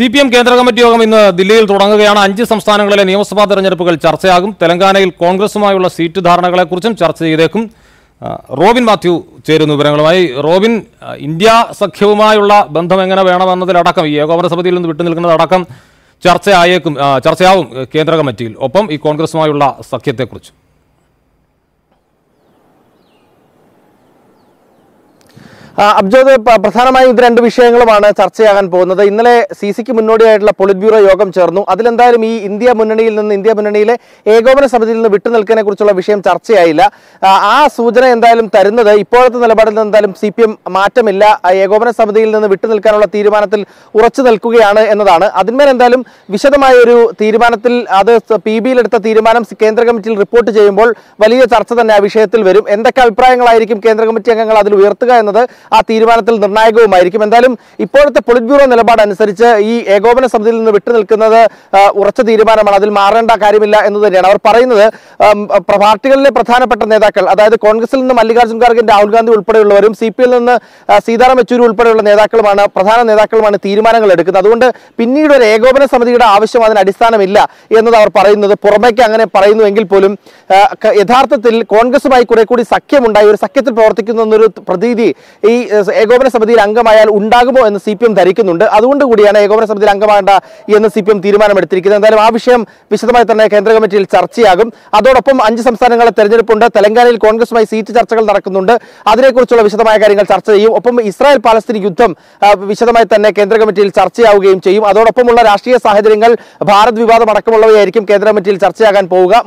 C P M കേന്ദ്ര committee യോഗം ഇന്ന് ദില്ലിയിൽ തുടങ്ങുകയാണ്. അഞ്ച് സംസ്ഥാനങ്ങളിലെ നിയമസഭാ തെരഞ്ഞെടുപ്പുകൾ ചർച്ചയാകും. തെലങ്കാനയിൽ കോൺഗ്രസുമായുള്ള സീറ്റ് ധാരണകളെക്കുറിച്ചും ചർച്ച ചെയ്തേക്കും. റോബിൻ മാത്യു ചേരുന്നു വിവരങ്ങളുമായി. റോബിൻ ഇന്ത്യ സഖ്യവുമായുള്ള ബന്ധം എങ്ങനെ വേണമെന്നതിലടക്കം ഈ ഏകോപന സമിതിയിൽ നിന്ന് വിട്ടുനിൽക്കുന്നതടക്കം ചർച്ചയായേക്കും ചർച്ചയാവും കേന്ദ്ര കമ്മിറ്റിയിൽ. ഒപ്പം ഈ കോൺഗ്രസുമായുള്ള സഖ്യത്തെക്കുറിച്ചും. അബ്ജോദ് പ്രധാനമായും ഇത് രണ്ട് വിഷയങ്ങളുമാണ് ചർച്ചയാകാൻ പോകുന്നത്. ഇന്നലെ സി സിക്ക് മുന്നോടിയായിട്ടുള്ള പൊളിറ്റ് ബ്യൂറോ യോഗം ചേർന്നു. അതിലെന്തായാലും ഈ ഇന്ത്യ മുന്നണിയിൽ നിന്ന് ഇന്ത്യ മുന്നണിയിലെ ഏകോപന സമിതിയിൽ നിന്ന് വിട്ടുനിൽക്കുന്നതിനെ കുറിച്ചുള്ള വിഷയം ചർച്ചയായില്ല. ആ, സൂചന എന്തായാലും തരുന്നത് ഇപ്പോഴത്തെ നിലപാടിൽ നിന്ന് എന്തായാലും സി പി എം മാറ്റമില്ല. ഏകോപന സമിതിയിൽ നിന്ന് വിട്ടുനിൽക്കാനുള്ള തീരുമാനത്തിൽ ഉറച്ചു നിൽക്കുകയാണ് എന്നതാണ്. അതിന്മേൽ എന്തായാലും വിശദമായ ഒരു തീരുമാനത്തിൽ അത് പി ബിയിൽ എടുത്ത തീരുമാനം കേന്ദ്ര കമ്മിറ്റിയിൽ റിപ്പോർട്ട് ചെയ്യുമ്പോൾ വലിയ ചർച്ച തന്നെ ആ വിഷയത്തിൽ വരും. എന്തൊക്കെ അഭിപ്രായങ്ങളായിരിക്കും കേന്ദ്ര കമ്മിറ്റി അംഗങ്ങൾ അതിൽ ഉയർത്തുക എന്നത് ആ തീരുമാനത്തിൽ നിർണായകവുമായിരിക്കും. എന്തായാലും ഇപ്പോഴത്തെ പൊളിറ്റ് ബ്യൂറോ നിലപാട് അനുസരിച്ച് ഈ ഏകോപന സമിതിയിൽ നിന്ന് വിട്ടുനിൽക്കുന്നത് ഉറച്ച തീരുമാനമാണ്. അതിൽ മാറേണ്ട കാര്യമില്ല എന്ന് തന്നെയാണ്. അവർ പറയുന്നത് പാർട്ടികളിലെ പ്രധാനപ്പെട്ട നേതാക്കൾ അതായത് കോൺഗ്രസിൽ നിന്ന് മല്ലികാർജുൻ ഖാർഗെ രാഹുൽ ഗാന്ധി ഉൾപ്പെടെയുള്ളവരും സി പി നിന്ന് സീതാറാം യെച്ചൂരി ഉൾപ്പെടെയുള്ള നേതാക്കളുമാണ് പ്രധാന നേതാക്കളുമാണ് തീരുമാനങ്ങൾ എടുക്കുന്നത്. അതുകൊണ്ട് പിന്നീട് ഒരു ഏകോപന സമിതിയുടെ ആവശ്യം അതിന് അടിസ്ഥാനമില്ല എന്നത് അവർ പറയുന്നത് പുറമേക്ക് അങ്ങനെ പറയുന്നുവെങ്കിൽ പോലും യഥാർത്ഥത്തിൽ കോൺഗ്രസുമായി കുറെ കൂടി സഖ്യമുണ്ടായി ഒരു സഖ്യത്തിൽ പ്രവർത്തിക്കുന്ന എന്നൊരു പ്രതീതി ഈ ഏകോപന സമിതിയിൽ അംഗമായാൽ ഉണ്ടാകുമോ എന്ന് സി പി എം ധരിക്കുന്നുണ്ട്. അതുകൊണ്ട് കൂടിയാണ് ഏകോപന സമിതിയിൽ അംഗമാകേണ്ട എന്ന് സി പി എം തീരുമാനമെടുത്തിരിക്കുന്നത്. എന്തായാലും ആ വിഷയം വിശദമായി തന്നെ കേന്ദ്ര കമ്മിറ്റിയിൽ ചർച്ചയാകും. അതോടൊപ്പം അഞ്ച് സംസ്ഥാനങ്ങളെ തെരഞ്ഞെടുപ്പുണ്ട്. തെലങ്കാനയിൽ കോൺഗ്രസുമായി സീറ്റ് ചർച്ചകൾ നടക്കുന്നുണ്ട്. അതിനെക്കുറിച്ചുള്ള വിശദമായ കാര്യങ്ങൾ ചർച്ച ചെയ്യും. ഒപ്പം ഇസ്രായേൽ പാലസ്തീൻ യുദ്ധം വിശദമായി തന്നെ കേന്ദ്ര കമ്മിറ്റിയിൽ ചർച്ചയാവുകയും ചെയ്യും. അതോടൊപ്പമുള്ള രാഷ്ട്രീയ സാഹചര്യങ്ങൾ ഭാരത് വിവാദം അടക്കമുള്ളവയായിരിക്കും കേന്ദ്ര കമ്മിറ്റിയിൽ ചർച്ചയാകാൻ പോവുക.